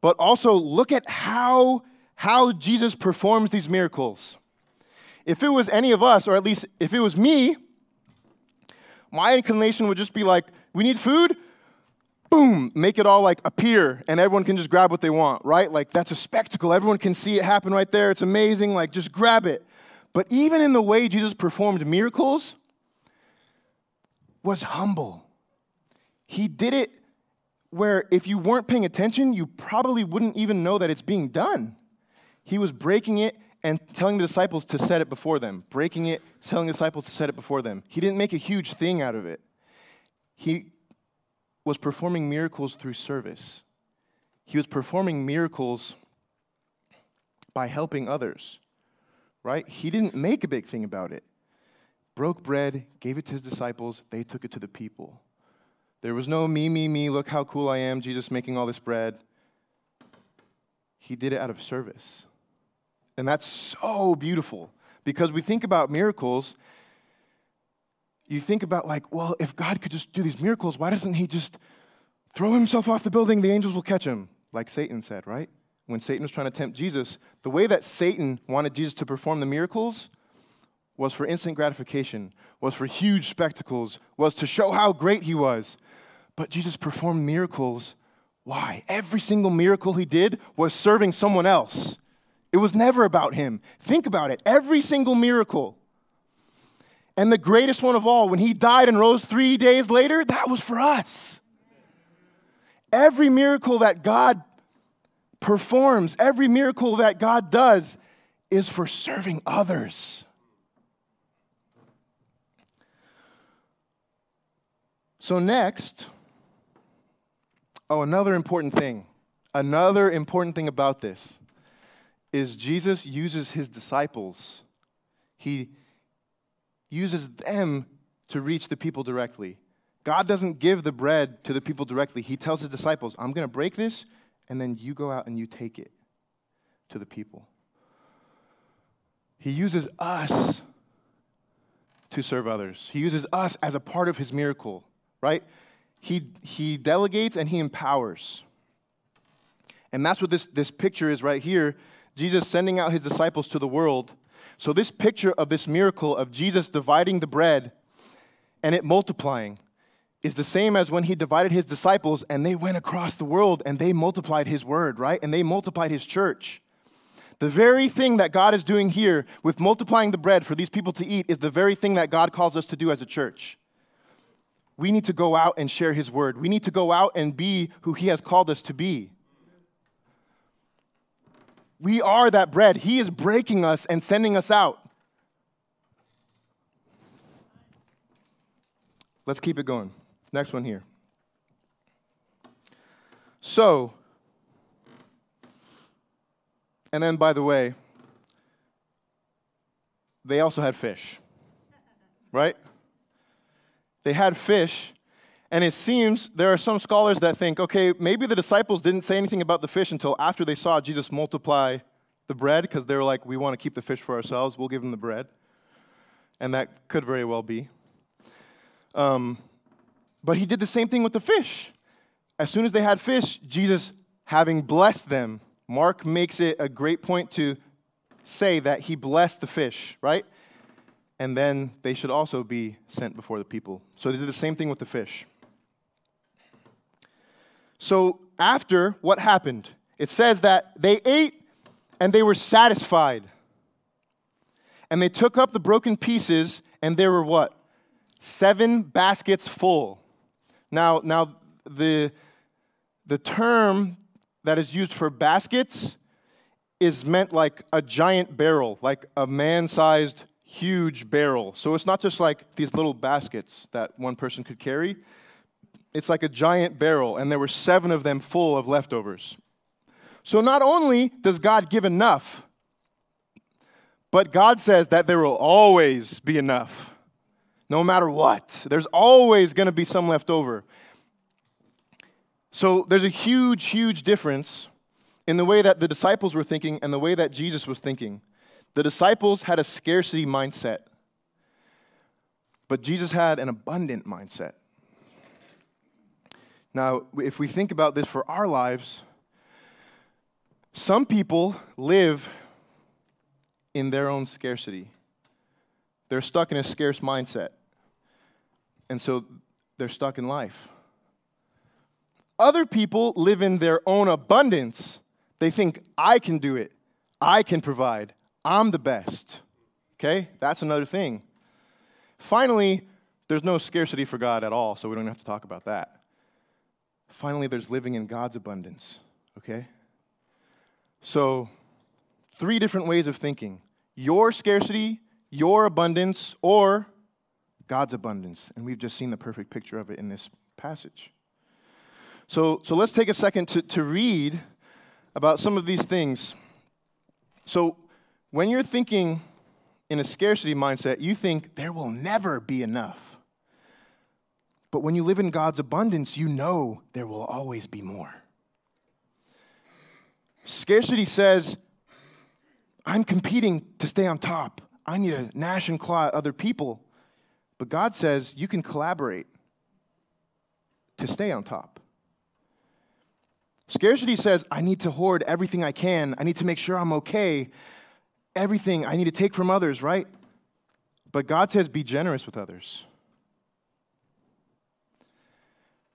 but also look at how how Jesus performs these miracles. If it was any of us or at least if it was me, my inclination would just be like, we need food? boom, make it all like appear and everyone can just grab what they want, right? Like that's a spectacle. Everyone can see it happen right there. It's amazing. Like just grab it. But even in the way Jesus performed miracles was humble. He did it where if you weren't paying attention, you probably wouldn't even know that it's being done. He was breaking it and telling the disciples to set it before them, breaking it, telling the disciples to set it before them. He didn't make a huge thing out of it. He was performing miracles through service. He was performing miracles by helping others, right? He didn't make a big thing about it. Broke bread, gave it to his disciples, they took it to the people. There was no me, me, me, look how cool I am, Jesus making all this bread. He did it out of service. And that's so beautiful because we think about miracles. You think about, like, well, if God could just do these miracles, why doesn't He just throw Himself off the building? The angels will catch Him, like Satan said, right? When Satan was trying to tempt Jesus, the way that Satan wanted Jesus to perform the miracles was for instant gratification, was for huge spectacles, was to show how great He was. But Jesus performed miracles. Why? Every single miracle He did was serving someone else. It was never about him. Think about it. Every single miracle. And the greatest one of all, when he died and rose three days later, that was for us. Every miracle that God performs, every miracle that God does, is for serving others. So, next, oh, another important thing. Another important thing about this is Jesus uses his disciples. He uses them to reach the people directly. God doesn't give the bread to the people directly. He tells his disciples, I'm going to break this, and then you go out and you take it to the people. He uses us to serve others. He uses us as a part of his miracle, right? He, he delegates and he empowers. And that's what this, this picture is right here. Jesus sending out his disciples to the world. So, this picture of this miracle of Jesus dividing the bread and it multiplying is the same as when he divided his disciples and they went across the world and they multiplied his word, right? And they multiplied his church. The very thing that God is doing here with multiplying the bread for these people to eat is the very thing that God calls us to do as a church. We need to go out and share his word. We need to go out and be who he has called us to be. We are that bread. He is breaking us and sending us out. Let's keep it going. Next one here. So, and then by the way, they also had fish, right? They had fish, and it seems there are some scholars that think, okay, maybe the disciples didn't say anything about the fish until after they saw Jesus multiply the bread, because they were like, we want to keep the fish for ourselves, we'll give them the bread. And that could very well be. Um, but he did the same thing with the fish. As soon as they had fish, Jesus, having blessed them, Mark makes it a great point to say that he blessed the fish, right? And then they should also be sent before the people. So they did the same thing with the fish. So after what happened, it says that they ate and they were satisfied. And they took up the broken pieces, and there were what? Seven baskets full. Now, now the, the term that is used for baskets is meant like a giant barrel, like a man sized, huge barrel. So it's not just like these little baskets that one person could carry. It's like a giant barrel, and there were seven of them full of leftovers. So not only does God give enough, but God says that there will always be enough, no matter what. There's always going to be some left over. So there's a huge, huge difference in the way that the disciples were thinking and the way that Jesus was thinking. The disciples had a scarcity mindset, but Jesus had an abundant mindset. Now, if we think about this for our lives, some people live in their own scarcity. They're stuck in a scarce mindset. And so they're stuck in life. Other people live in their own abundance. They think, I can do it, I can provide, I'm the best. Okay? That's another thing. Finally, there's no scarcity for God at all, so we don't have to talk about that. Finally, there's living in God's abundance, okay? So, three different ways of thinking your scarcity, your abundance, or God's abundance. And we've just seen the perfect picture of it in this passage. So, so let's take a second to, to read about some of these things. So, when you're thinking in a scarcity mindset, you think there will never be enough. But when you live in God's abundance, you know there will always be more. Scarcity says, I'm competing to stay on top. I need to gnash and claw at other people. But God says you can collaborate to stay on top. Scarcity says, I need to hoard everything I can. I need to make sure I'm okay. Everything I need to take from others, right? But God says, be generous with others.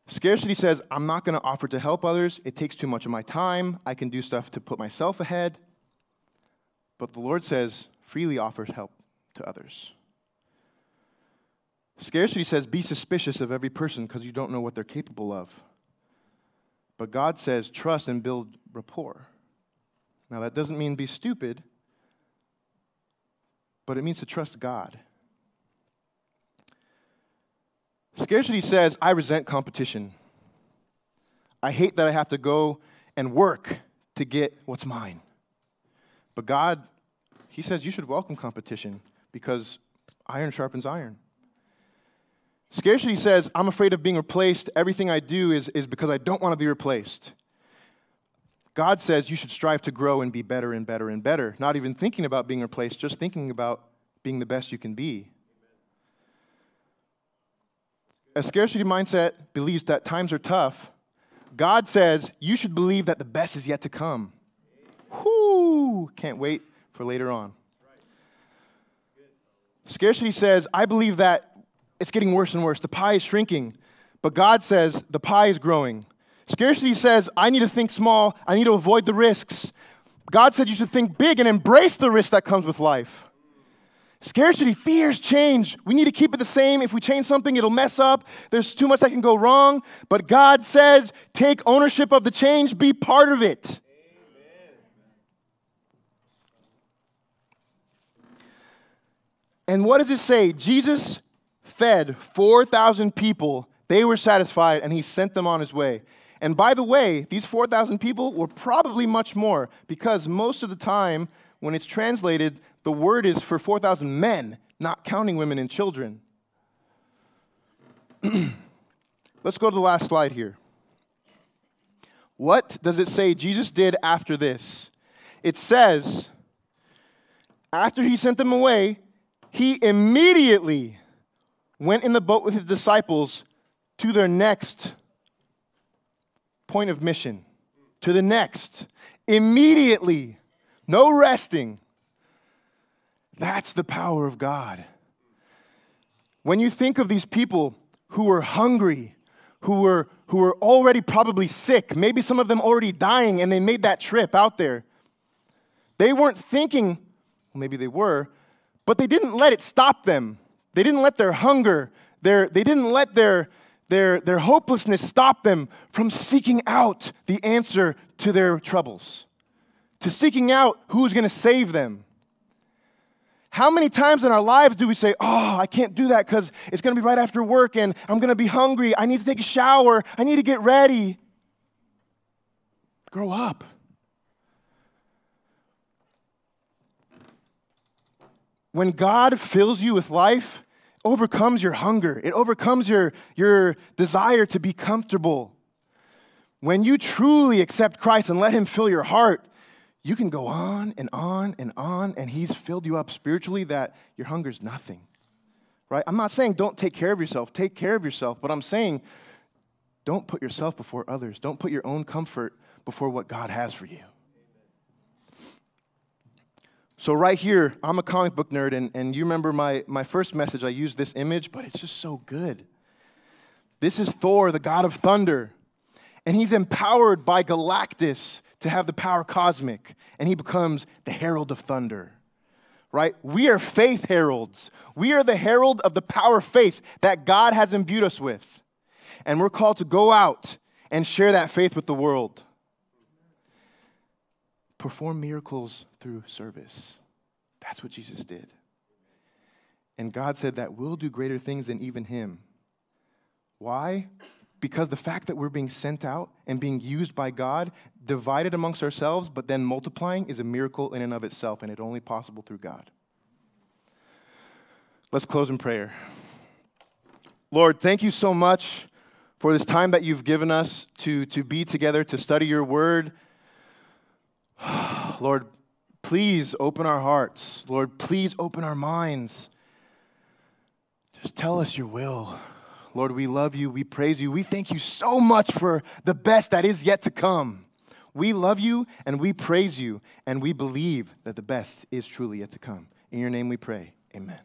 Scarcity says, I'm not going to offer to help others. It takes too much of my time. I can do stuff to put myself ahead. But the Lord says, freely offers help to others. Scarcity says, be suspicious of every person because you don't know what they're capable of. But God says, trust and build rapport. Now, that doesn't mean be stupid, but it means to trust God. Scarcity says, I resent competition. I hate that I have to go and work to get what's mine. But God, He says you should welcome competition because iron sharpens iron. Scarcity says, I'm afraid of being replaced. Everything I do is, is because I don't want to be replaced. God says you should strive to grow and be better and better and better, not even thinking about being replaced, just thinking about being the best you can be. A scarcity mindset believes that times are tough. God says you should believe that the best is yet to come. Whoo! Can't wait for later on. Scarcity says, I believe that it's getting worse and worse. The pie is shrinking. But God says the pie is growing. Scarcity says, I need to think small. I need to avoid the risks. God said you should think big and embrace the risk that comes with life. Scarcity fears change. We need to keep it the same. If we change something, it'll mess up. There's too much that can go wrong. But God says, take ownership of the change, be part of it. Amen. And what does it say? Jesus fed 4,000 people. They were satisfied, and he sent them on his way. And by the way, these 4,000 people were probably much more because most of the time, when it's translated, the word is for 4,000 men, not counting women and children. Let's go to the last slide here. What does it say Jesus did after this? It says, after he sent them away, he immediately went in the boat with his disciples to their next point of mission, to the next. Immediately, no resting. That's the power of God. When you think of these people who were hungry, who were, who were already probably sick, maybe some of them already dying, and they made that trip out there, they weren't thinking, well, maybe they were, but they didn't let it stop them. They didn't let their hunger, their, they didn't let their, their, their hopelessness stop them from seeking out the answer to their troubles, to seeking out who's going to save them. How many times in our lives do we say, Oh, I can't do that because it's going to be right after work and I'm going to be hungry. I need to take a shower. I need to get ready. Grow up. When God fills you with life, overcomes your hunger, it overcomes your, your desire to be comfortable. When you truly accept Christ and let Him fill your heart, you can go on and on and on, and He's filled you up spiritually that your hunger's nothing. Right? I'm not saying don't take care of yourself, take care of yourself, but I'm saying don't put yourself before others. Don't put your own comfort before what God has for you. So, right here, I'm a comic book nerd, and, and you remember my, my first message, I used this image, but it's just so good. This is Thor, the god of thunder, and he's empowered by Galactus to have the power cosmic, and he becomes the herald of thunder. Right? We are faith heralds. We are the herald of the power of faith that God has imbued us with. And we're called to go out and share that faith with the world. Perform miracles through service. That's what Jesus did. And God said that we'll do greater things than even Him. Why? Because the fact that we're being sent out and being used by God, divided amongst ourselves, but then multiplying, is a miracle in and of itself, and it's only possible through God. Let's close in prayer. Lord, thank you so much for this time that you've given us to, to be together, to study your word. Lord, please open our hearts. Lord, please open our minds. Just tell us your will. Lord, we love you. We praise you. We thank you so much for the best that is yet to come. We love you and we praise you, and we believe that the best is truly yet to come. In your name we pray. Amen.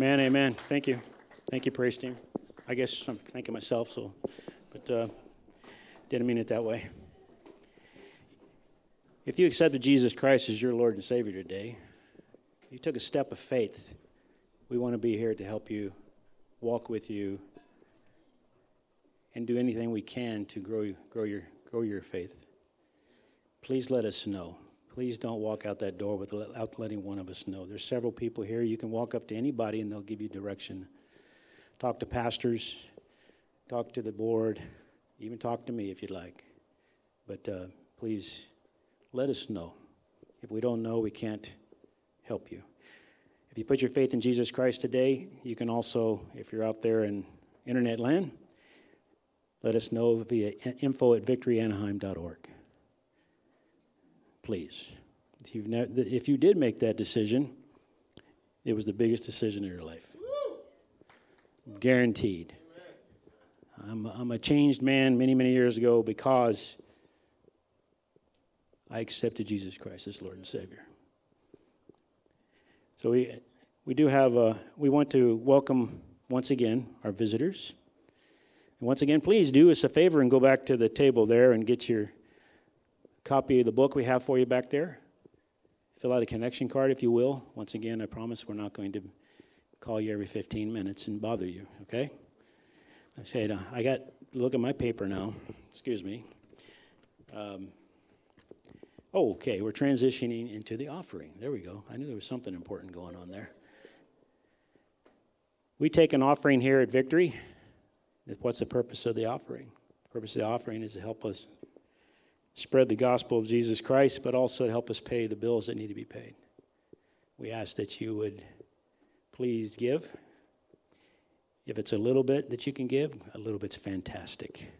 Amen. Amen. Thank you. Thank you, praise team. I guess I'm thanking myself, so, but uh, didn't mean it that way. If you accepted Jesus Christ as your Lord and Savior today, you took a step of faith. We want to be here to help you, walk with you, and do anything we can to grow, grow, your, grow your faith. Please let us know. Please don't walk out that door without letting one of us know. There's several people here. You can walk up to anybody and they'll give you direction. Talk to pastors, talk to the board, even talk to me if you'd like. But uh, please let us know. If we don't know, we can't help you. If you put your faith in Jesus Christ today, you can also, if you're out there in internet land, let us know via info at victoryanaheim.org. Please. If, you've ne- if you did make that decision, it was the biggest decision of your life. Guaranteed. I'm, I'm a changed man many, many years ago because I accepted Jesus Christ as Lord and Savior. So we, we do have, uh, we want to welcome once again our visitors. And once again, please do us a favor and go back to the table there and get your copy of the book we have for you back there. Fill out a connection card if you will. Once again, I promise we're not going to call you every 15 minutes and bother you, okay? I said, uh, I got, look at my paper now. Excuse me. Um, oh, okay, we're transitioning into the offering. There we go. I knew there was something important going on there. We take an offering here at Victory. What's the purpose of the offering? The purpose of the offering is to help us spread the gospel of Jesus Christ, but also to help us pay the bills that need to be paid. We ask that you would please give. If it's a little bit that you can give, a little bit's fantastic.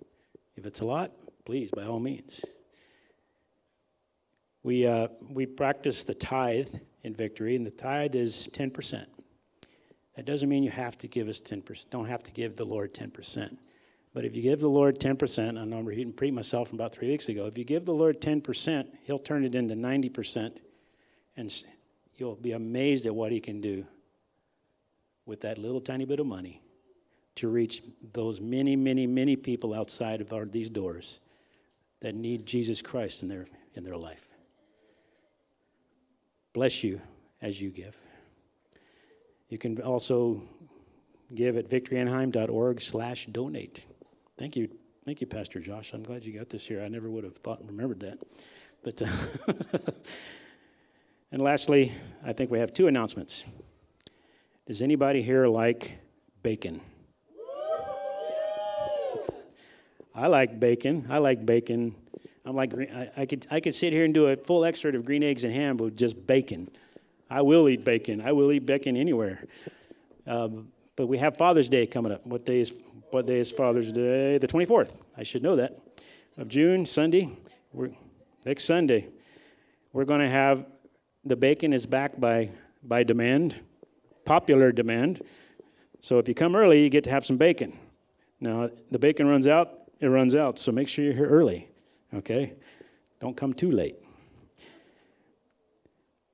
If it's a lot, please, by all means. We, uh, we practice the tithe in victory, and the tithe is 10%. That doesn't mean you have to give us 10%, don't have to give the Lord 10%. But if you give the Lord 10%, I know I'm repeating myself from about three weeks ago. If you give the Lord 10%, He'll turn it into 90%, and you'll be amazed at what He can do with that little tiny bit of money to reach those many, many, many people outside of our, these doors that need Jesus Christ in their, in their life. Bless you as you give. You can also give at victoryanaheim.org slash donate. Thank you. Thank you, Pastor Josh. I'm glad you got this here. I never would have thought and remembered that. But uh, and lastly, I think we have two announcements. Does anybody here like bacon? I like bacon. I like bacon. I'm like I, I could I could sit here and do a full excerpt of green eggs and ham with just bacon. I will eat bacon. I will eat bacon anywhere. Um, but we have Father's Day coming up. What day is what day is Father's Day? The 24th. I should know that of June, Sunday. We're next Sunday. We're going to have the bacon is back by by demand, popular demand. So if you come early, you get to have some bacon. Now the bacon runs out. It runs out. So make sure you're here early. Okay, don't come too late.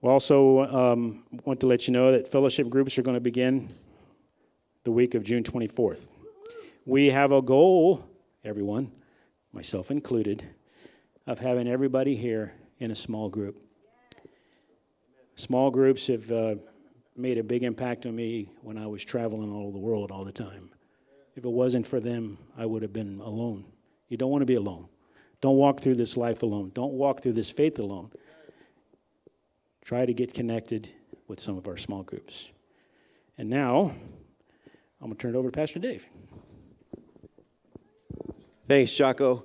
We also um, want to let you know that fellowship groups are going to begin the week of June 24th. We have a goal, everyone, myself included, of having everybody here in a small group. Small groups have uh, made a big impact on me when I was traveling all over the world all the time. If it wasn't for them, I would have been alone. You don't want to be alone. Don't walk through this life alone. Don't walk through this faith alone. Try to get connected with some of our small groups. And now, I'm going to turn it over to Pastor Dave. Thanks, Jocko.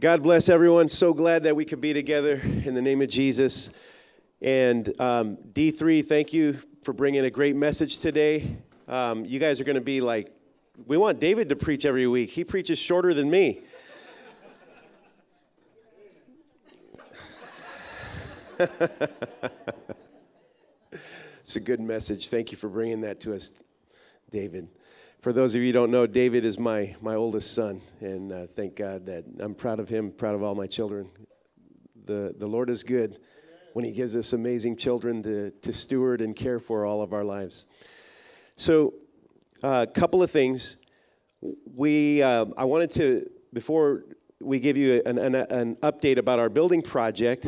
God bless everyone. So glad that we could be together in the name of Jesus. And um, D3, thank you for bringing a great message today. Um, you guys are going to be like, we want David to preach every week. He preaches shorter than me. it's a good message. Thank you for bringing that to us, David. For those of you who don't know, David is my, my oldest son, and uh, thank God that I'm proud of him, proud of all my children. The, the Lord is good, when He gives us amazing children to, to steward and care for all of our lives. So, a couple of things. We, uh, I wanted to, before we give you an, an, an update about our building project,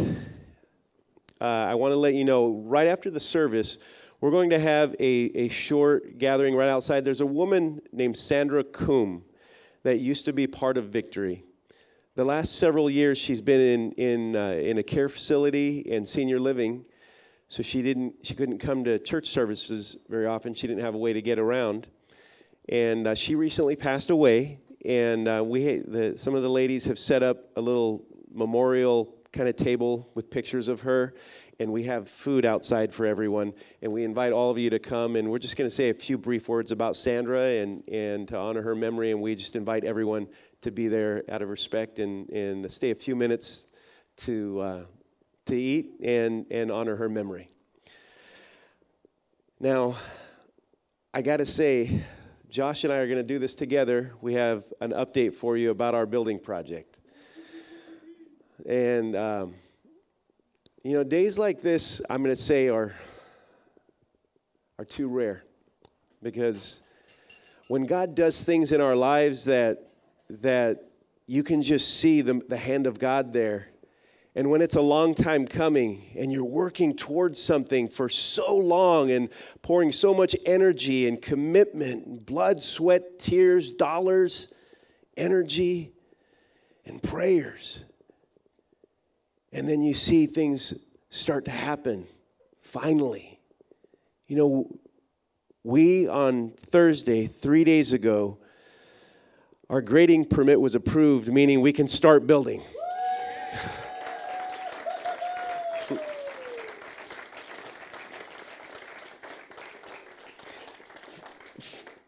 uh, I want to let you know right after the service, we're going to have a, a short gathering right outside. There's a woman named Sandra Coombe that used to be part of Victory. The last several years, she's been in, in, uh, in a care facility and senior living, so she, didn't, she couldn't come to church services very often. She didn't have a way to get around. And uh, she recently passed away, and uh, we, the, some of the ladies have set up a little memorial kind of table with pictures of her and we have food outside for everyone. And we invite all of you to come. And we're just going to say a few brief words about Sandra and, and to honor her memory. And we just invite everyone to be there out of respect and, and stay a few minutes to, uh, to eat and, and honor her memory. Now, I got to say, Josh and I are going to do this together. We have an update for you about our building project. And, um, you know, days like this, I'm going to say, are, are too rare. Because when God does things in our lives that, that you can just see the, the hand of God there, and when it's a long time coming and you're working towards something for so long and pouring so much energy and commitment, blood, sweat, tears, dollars, energy, and prayers and then you see things start to happen finally. You know, we on Thursday, three days ago, our grading permit was approved, meaning we can start building.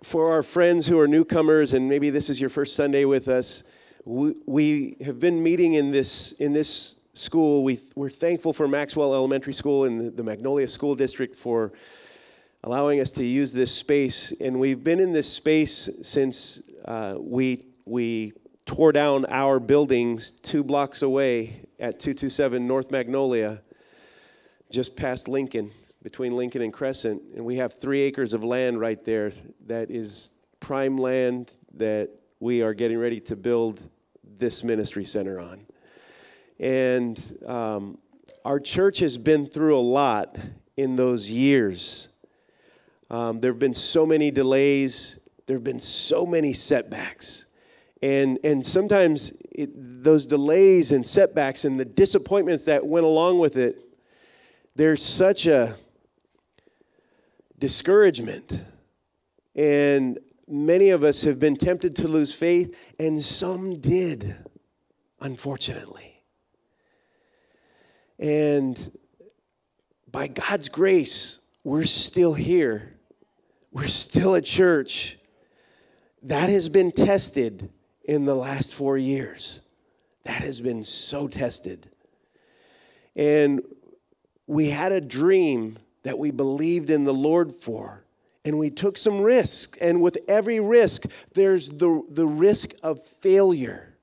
For our friends who are newcomers, and maybe this is your first Sunday with us, we, we have been meeting in this, in this school. We, we're thankful for Maxwell Elementary School and the, the Magnolia School District for allowing us to use this space. And we've been in this space since uh, we, we tore down our buildings two blocks away at 227 North Magnolia, just past Lincoln, between Lincoln and Crescent. And we have three acres of land right there that is prime land that we are getting ready to build this ministry center on. And um, our church has been through a lot in those years. Um, there have been so many delays, there have been so many setbacks. And, and sometimes it, those delays and setbacks and the disappointments that went along with it, there's such a discouragement. And many of us have been tempted to lose faith, and some did, unfortunately. And by God's grace, we're still here. We're still at church. That has been tested in the last four years. That has been so tested. And we had a dream that we believed in the Lord for. And we took some risk. And with every risk, there's the, the risk of failure.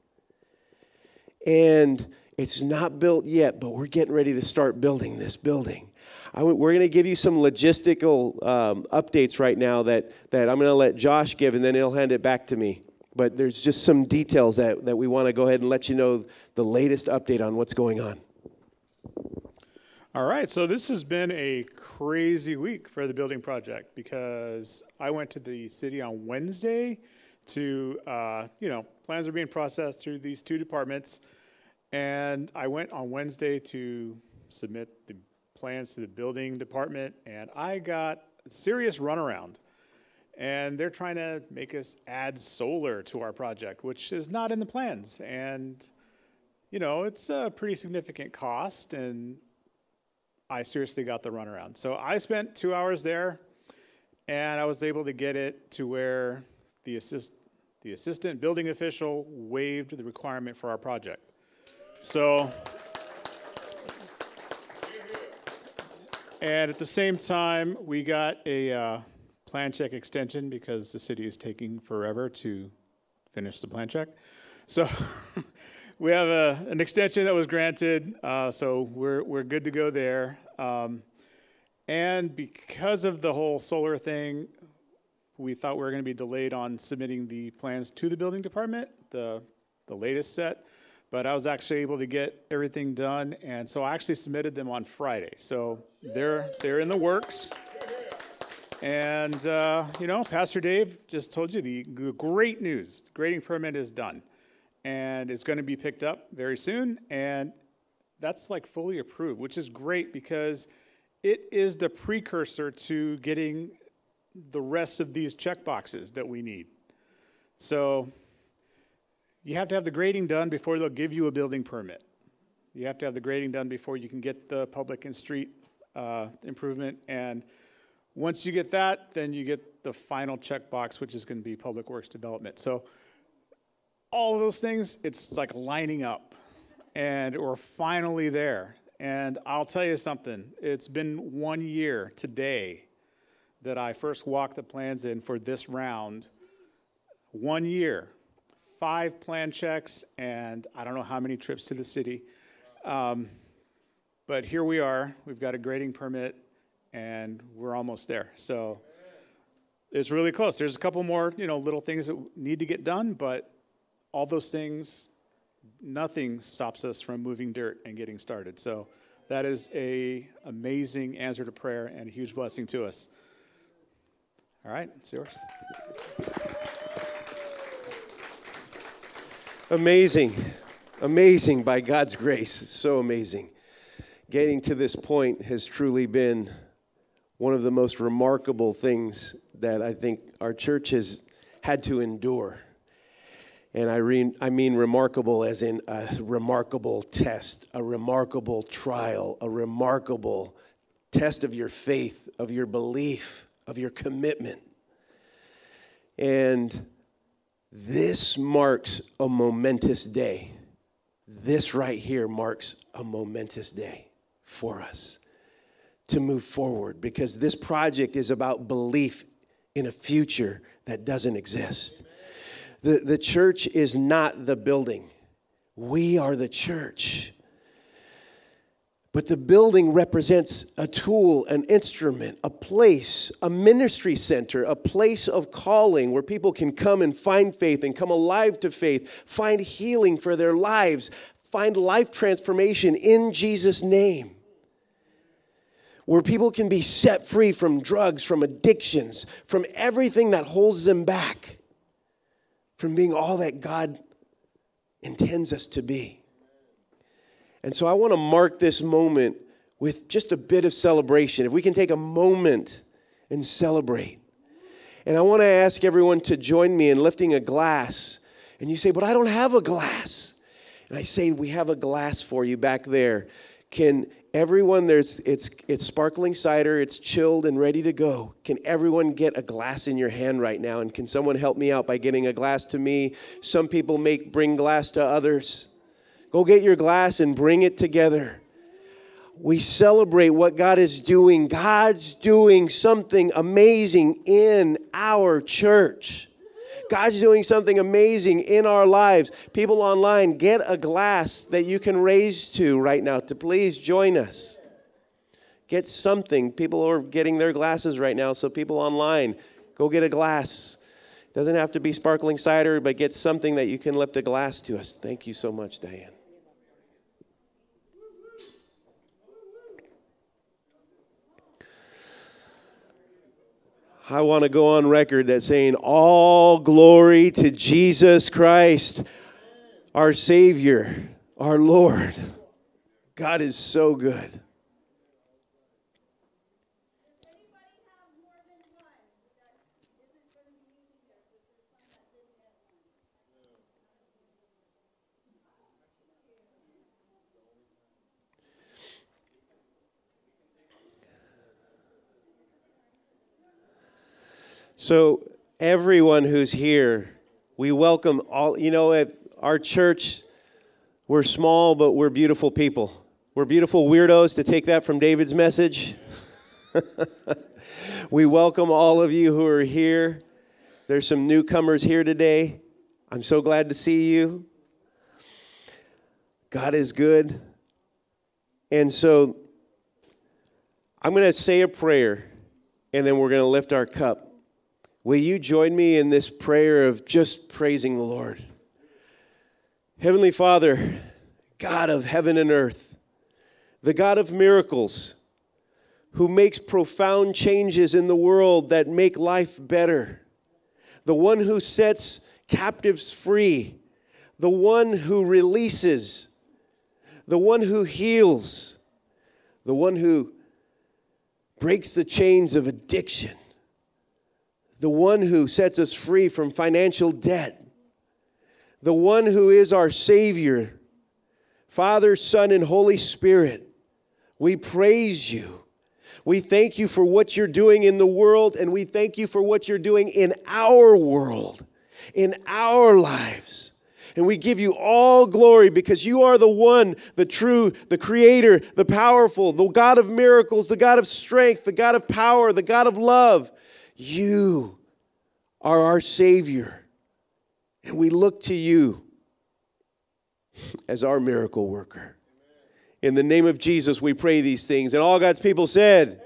And it's not built yet, but we're getting ready to start building this building. we're going to give you some logistical um, updates right now that, that I'm going to let Josh give, and then he'll hand it back to me. But there's just some details that, that we want to go ahead and let you know the latest update on what's going on. All right, so this has been a crazy week for the building project because I went to the city on Wednesday to, uh, you know, plans are being processed through these two departments. And I went on Wednesday to submit the plans to the building department, and I got a serious runaround. And they're trying to make us add solar to our project, which is not in the plans. And, you know, it's a pretty significant cost, and I seriously got the runaround. So I spent two hours there, and I was able to get it to where the assist, the assistant building official waived the requirement for our project. So, and at the same time, we got a uh, plan check extension because the city is taking forever to finish the plan check. So, we have a, an extension that was granted, uh, so we're, we're good to go there. Um, and because of the whole solar thing, we thought we were going to be delayed on submitting the plans to the building department, the, the latest set. But I was actually able to get everything done, and so I actually submitted them on Friday. So they're, they're in the works. And, uh, you know, Pastor Dave just told you the, the great news. The grading permit is done and it's going to be picked up very soon. And that's like fully approved, which is great because it is the precursor to getting the rest of these check boxes that we need. So you have to have the grading done before they'll give you a building permit. You have to have the grading done before you can get the public and street uh, improvement. And once you get that, then you get the final checkbox, which is going to be public works development. So all of those things, it's like lining up. And we're finally there. And I'll tell you something, it's been one year today that I first walked the plans in for this round. One year, five plan checks, and I don't know how many trips to the city. Um, but here we are. We've got a grading permit, and we're almost there. So it's really close. There's a couple more, you know, little things that need to get done, but all those things, nothing stops us from moving dirt and getting started. So that is a amazing answer to prayer and a huge blessing to us. All right, it's yours. Amazing. Amazing by God's grace. So amazing. Getting to this point has truly been one of the most remarkable things that I think our church has had to endure. And I, re- I mean remarkable as in a remarkable test, a remarkable trial, a remarkable test of your faith, of your belief, of your commitment. And this marks a momentous day. This right here marks a momentous day for us to move forward because this project is about belief in a future that doesn't exist. The, the church is not the building, we are the church. But the building represents a tool, an instrument, a place, a ministry center, a place of calling where people can come and find faith and come alive to faith, find healing for their lives, find life transformation in Jesus' name. Where people can be set free from drugs, from addictions, from everything that holds them back from being all that God intends us to be. And so I want to mark this moment with just a bit of celebration. If we can take a moment and celebrate. And I want to ask everyone to join me in lifting a glass. And you say, But I don't have a glass. And I say, We have a glass for you back there. Can everyone there's it's it's sparkling cider it's chilled and ready to go can everyone get a glass in your hand right now and can someone help me out by getting a glass to me some people make bring glass to others go get your glass and bring it together we celebrate what God is doing. God's doing something amazing in our church. God's doing something amazing in our lives. People online, get a glass that you can raise to right now to please join us. Get something. People are getting their glasses right now, so people online, go get a glass. Doesn't have to be sparkling cider, but get something that you can lift a glass to us. Thank you so much, Diane. I want to go on record that saying, All glory to Jesus Christ, our Savior, our Lord. God is so good. So, everyone who's here, we welcome all, you know, at our church, we're small, but we're beautiful people. We're beautiful weirdos, to take that from David's message. we welcome all of you who are here. There's some newcomers here today. I'm so glad to see you. God is good. And so I'm going to say a prayer and then we're going to lift our cup. Will you join me in this prayer of just praising the Lord? Heavenly Father, God of heaven and earth, the God of miracles, who makes profound changes in the world that make life better, the one who sets captives free, the one who releases, the one who heals, the one who breaks the chains of addiction, the one who sets us free from financial debt, the one who is our Savior, Father, Son, and Holy Spirit. We praise you. We thank you for what you're doing in the world, and we thank you for what you're doing in our world, in our lives. And we give you all glory because you are the one, the true, the creator, the powerful, the God of miracles, the God of strength, the God of power, the God of love. You are our Savior. And we look to you as our miracle worker. In the name of Jesus, we pray these things. And all God's people said,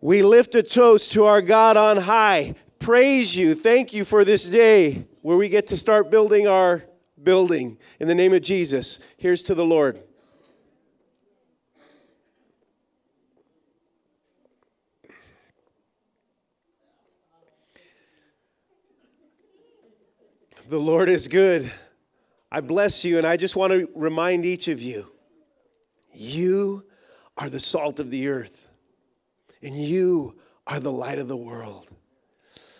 We lift a toast to our God on high. Praise you. Thank you for this day where we get to start building our building. In the name of Jesus, here's to the Lord. The Lord is good. I bless you, and I just want to remind each of you you are the salt of the earth, and you are the light of the world.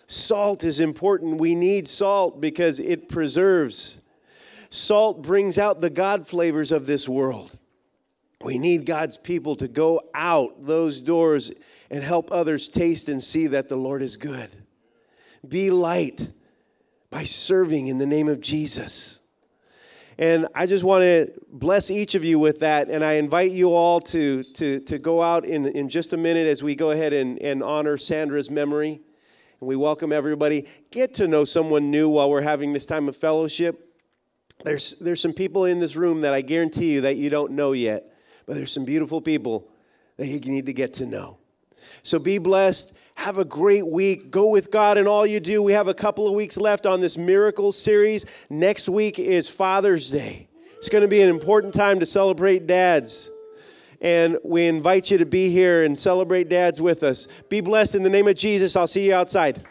Salt is important. We need salt because it preserves. Salt brings out the God flavors of this world. We need God's people to go out those doors and help others taste and see that the Lord is good. Be light by serving in the name of Jesus. And I just want to bless each of you with that. And I invite you all to, to, to go out in, in just a minute as we go ahead and, and honor Sandra's memory. And we welcome everybody. Get to know someone new while we're having this time of fellowship. There's, there's some people in this room that I guarantee you that you don't know yet, but there's some beautiful people that you need to get to know. So be blessed. Have a great week. Go with God in all you do. We have a couple of weeks left on this Miracles series. Next week is Father's Day. It's going to be an important time to celebrate dads. And we invite you to be here and celebrate dads with us. Be blessed in the name of Jesus. I'll see you outside.